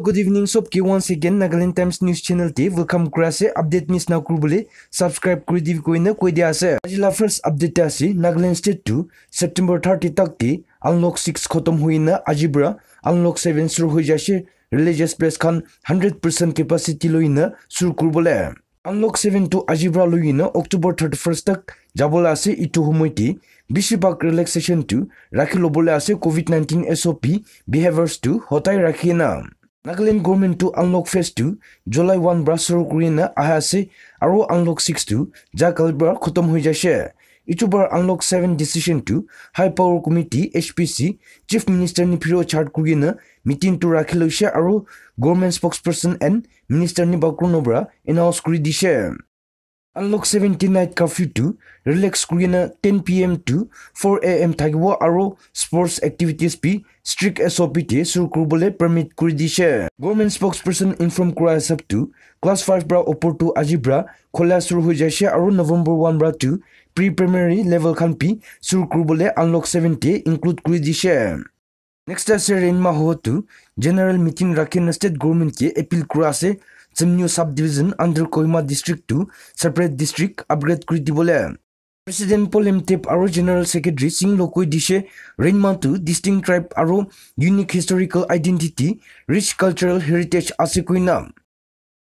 good evening sob ki once again Nagaland Times News Channel te welcome kura update miss na kuru bole subscribe kuri divi koi na koi dia ase aji la first update ta ase Nagaland State to September 30 tak te unlock 6 khotom hui na aji bra unlock 7 sur hui jase religious place khan 100% capacity loi na sur kuru bole unlock 7 to aji bra loi na October 31st tak jabol ase itu humoi te বেশিরভাগ relaxation টু রাখি ল'বলৈ আছে COVID nineteen S O' P বিহেভিয়াৰ্ছটো হতাই না নাগালেণ্ড গভৰ্ণমেণ্টটো unlock ফেজটো July one ব্ৰাছৰ কৰি না আহে আছে আৰু আনলক ছিক্সটো যা কালিৰ পৰা খতম হৈ যাইছে ইটো বাৰ unlock seven ডিচিশ্যনটো high power committee H P C chief minister নিফিৰ চাৰ্ট কৰি না মিটিংটো ৰাখি লৈছে আৰু government spokesperson and minister নিবাকৰণৰ পৰা এনাউন্স কৰি দিছে Unlock 17 night curfew to relax Korean 10 p.m. to 4 a.m. থাকিব আৰু sports activities পি strict SOP তে sur কৰিবলৈ permit কৰি দিছে government spokesperson inform কৰা হিচাপ to class 5 পৰা ওপৰ to আজি পৰা খোলা শুৰু হৈ যাইছে আৰু নৱেম্বৰ 1 পৰা to pre primary level খান পি sur কৰিবলৈ 7 তে include কৰি দিছে next আছে ৰেইনমা হতো general meeting ৰাখি government কে appeal কৰা আছে Chimnyu subdivision under Kohima district to separate district upgrade কৰি দিবলে। প্ৰেচিডেণ্ট পল টেপ আৰু জেনেৰেল ছেক্ৰেটাৰী সিং লকৈ দিছে ৰেইনমাটো ডিষ্টিং ট্ৰাইব আৰু unique historical identity rich cultural heritage আছে কৈ নাম।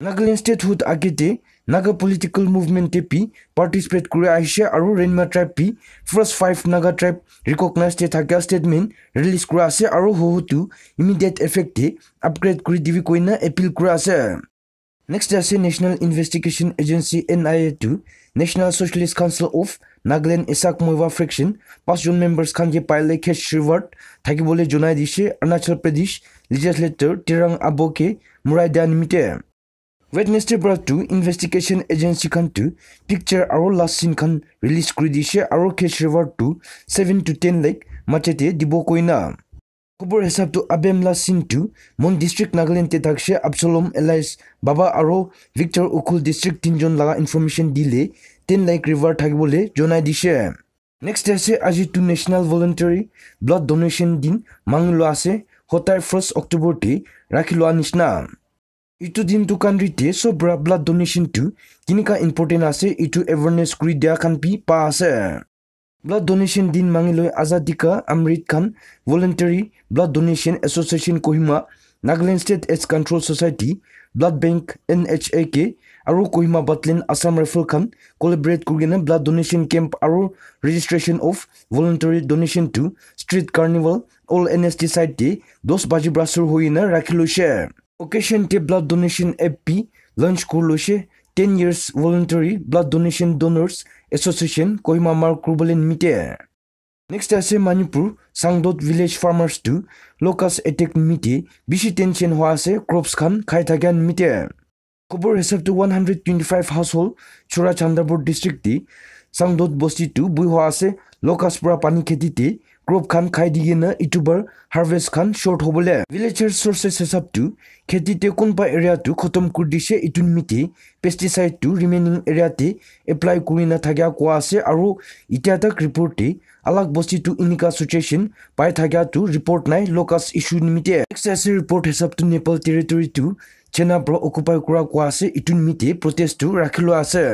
নাগালেণ্ড ষ্টেটহুড আগেতে নাগা পলিটিকেল মুভমেণ্টে পি পাৰ্টিচিপেট কৰি আহিছে আৰু Rengma tribe P first five Naga tribe recognise থকা ষ্টেটমেণ্ট ৰিলিজ কৰা আছে আৰু সহুটো ইমিডিয়েট এফেক্টে আপগ্ৰেড কৰি দিবি কৈ না এপিল কৰা আছে। Next আছে National Investigation Agency NIA2 National Socialist Council of Nagaland Isak Moiwa Fraction পাঁচজন মেম্বাৰ্ছ খান যে পাইলে কেছ ৰিৱাৰ্ড থাকিবলৈ জনাই দিছে অৰুণাচল প্ৰদেশ লিজিছলেটৰ তিৰাং আবকে মূৰাই দিয়া নিমিত্তে ৱেডনেছডে পৰা টু ইনভেষ্টিগেশ্যন এজেঞ্চি খানটো পিকচাৰ আৰু লাষ্ট চিন খান ৰিলিজ কৰি দিছে আৰু কেছ ৰিৱাৰ্ডটো ছেভেন টু টেন লাইক মাছেতে দিব কৈ না খবৰ হিচাপটো আবেমলা চিনটো মন ডিষ্ট্ৰিক্ট নাগালেণ্ডতে থাকছে আবচলম এলাইছ বাবা আৰু ভিক্টৰ উখুল ডিষ্ট্ৰিক্ট তিনিজন লগা ইনফৰ্মেশ্যন দিলে টেন লাইক ৰিভাৰ থাকিবলৈ জনাই দিছে। নেক্সট আছে আজি to national voluntary blood donation দিন মাঙি লোৱা আছে সতাই ফাৰ্ষ্ট অক্টোবৰতে ৰাখি লোৱা নিচিনা। ইটো দিনটো কাণ্ট্ৰিতে চব ব্লাড ডনেশ্যনটো কেনেকুৱা ইম্পৰ্টেণ্ট আছে এইটো এৱাৰনেছ কৰি দিয়া খান পি পা আছে। ব্লাড ডোনেশ্যন দিন মাঙিলৈ আজাদিকা অমৃত খান voluntary blood donation association Kohima Nagaland state AIDS control society blood bank N H A K আৰু কহিমা বাটলেণ্ড আছাম ৰাইফল খান কলেবৰেট কৰি কিনে ব্লাড ডোনেশ্যন কেম্প আৰু registration of voluntary donation to street carnival all N S T চাইটে দহ বাজি ব্ৰাছৰ হৈ কিনে ৰাখি লৈছে অকেশ্যনতে ব্লাড ডোনেশ্যন এপ পি লঞ্চ কৰি লৈছে ten years voluntary blood donation donors association Kohima mark কৰিবলৈ নিমিত্তে নেক্সট আছে মণিপুৰ চাংদত ভিলেজ ফাৰ্মাৰ্ছটো লকাছ এটেক নিমিত্তে বেছি টেনশ্যন হোৱা আছে ক্ৰপছ খান খাই থকা নিমিত্তে খবৰ হিচাপটো one hundred twenty five house হ'ল চোৰা চান্দাপুৰ ডিষ্ট্ৰিক্টে চাংদত বস্তিটো বৈ হোৱা আছে লকাছ পৰা পানী খেতিতে ক্ৰপ খান খাই দি কিনে ইটোবাৰ হাৰ্ভেষ্ট খান শ্বৰ্ট হ'বলৈ। ভিলেজৰ চৰ্চেছ হিচাপটো খেতিতে কোনোবা এৰিয়াটো খতম কৰি দিছে ইটো নিমিত্তে পেষ্টিচাইডটো ৰিমেইনিং এৰিয়াতে এপ্লাই কৰি নাথাকা কোৱা আছে আৰু এতিয়া তাক ৰিপৰ্টে আলাগ বস্তিটো এনেকুৱা চিটুৱেশ্যন পাই থকাটো ৰিপৰ্ট নাই লকাছ ইছ্যু নিমিত্তে নেক্সট আছে ৰিপৰ্ট হিচাপটো নেপাল টেৰিটৰীটো চেনাৰ পৰা অকুপাই কৰা কোৱা আছে ইটো নিমিত্তে প্ৰটেষ্টটো ৰাখি লোৱা আছে।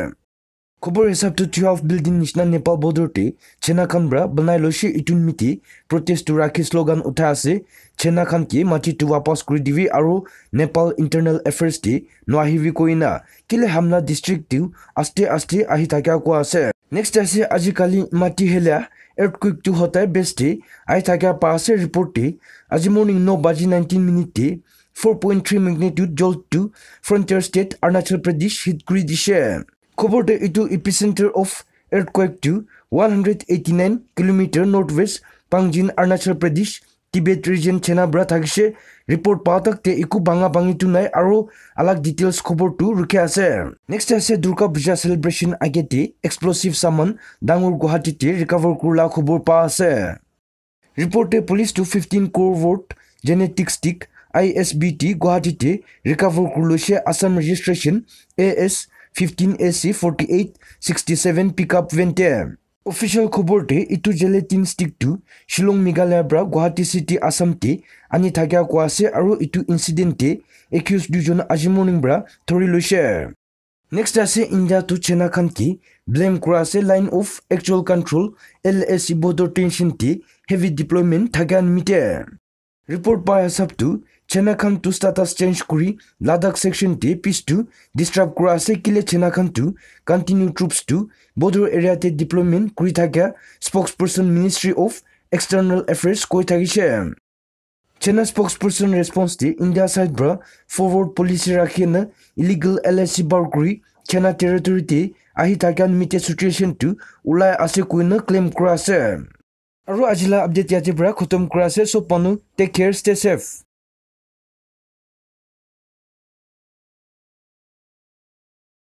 খবৰ হিচাপটো টুৱেলভ বিল্ডিং নিচিনা নেপাল বৰ্ডাৰতে চেনাখান পৰা বনাই লৈছে ইটো নিমিত্তে প্ৰটেষ্টটো ৰাখি শ্লোগান উঠাই আছে চেনাখানকে মাটিটো ৱাপাছ কৰি দিবি আৰু নেপাল ইণ্টাৰনেল এফেয়াৰ্ছতে নোৱাহিবি কৈ না কেলে হামলা ডিষ্ট্ৰিক্টটো আস্তে আস্তে আহি থকা কোৱা আছে নেক্সট আছে আজিকালি মাটি হেলা এয়াৰকুইকটো সদায় বেষ্টে আহি থকা পা আছে ৰিপৰ্টে আজি মৰ্ণিং ন বাজি নাইনটিন মিনিটতে four point three magnitude জলটো frontier state Arunachal Pradesh hit কৰি দিছে খবৰতে এইটো epicentre of এয়াৰকুৱেকটো one hundred eighty nine kilometre north west Pangin Arunachal Pradesh Tibet region চেনাব্ৰা থাকিছে ৰিপৰ্ট পাওঁ তাকতে একো ভাঙা ভাঙিটো নাই আৰু আলাগ ডিটেইলছ খবৰটো ৰখি আছে নেক্সট আছে দুৰ্গা পূজা চেলিব্ৰেশ্যন আগেতে এক্সপ্ল'চিভ চামান ডাঙৰ গুৱাহাটীতে ৰিকভাৰ কৰা খবৰ পোৱা আছে ৰিপৰ্টে পুলিচটো ফিফটিন ক'ৰ vote gelatin stick I S B T গুৱাহাটীতে ৰিকভাৰ কৰি লৈছে Assam registration A S fifteen A C forty eight sixty seven pick up ভেণ্টে official খবৰতে ইটো জেলেটিন ষ্টিকটো শ্বিলং মেঘালয়ৰ পৰা গুৱাহাটী চিটি আছামতে আনি থকা কোৱা আছে আৰু ইটো ইনচিডেণ্টে accused আজি মৰ্নিং পৰা ধৰি লৈছে নেক্সট আছে ইণ্ডিয়া টু চাইনা খান কি ব্লেম কৰা আছে line of actual control L S C border tension T heavy deployment থাকে আনমিতে ৰিপৰ্ট পাই হিচাপটো চাইনা খান টু ষ্টাটাছ চেঞ্জ কৰি লাডাখ ছেকশ্যন টি পিছটো ডিষ্টাৰ্ব কৰা আছে কিলে চাইনা খানটো কণ্টিনিউ ট্ৰুপছটো বৰ্ডৰ এৰিয়াতে ডিপ্লয়মেণ্ট কৰি থাকে spokesperson ministry of external affairs কৈ থাকিছে China spokesperson response India side পৰা ফৰৱাৰ্ড পলিচি ৰাখি না ইলিগেল এল এছ চি বাৰ কৰি চাইনা টেৰিটৰিতে আহি থকা নিমিতে চিটুৱেশ্যনটো ওলাই আছে কৈ না ক্লেইম কৰা আছে আৰু আজিলা আপডেট ইয়াতে পৰা খতম কৰা আছে চব মানুহ টেক কেয়াৰ ষ্টে ছেফ